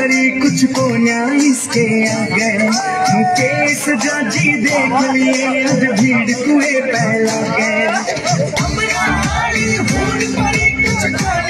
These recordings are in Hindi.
परी कुछ कोना इसके आ गए मुकेश जाजी देख लिए, आज भीड़ कुएँ पहला गए हमरा हाली फूट परी कुछ को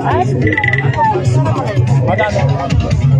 सही है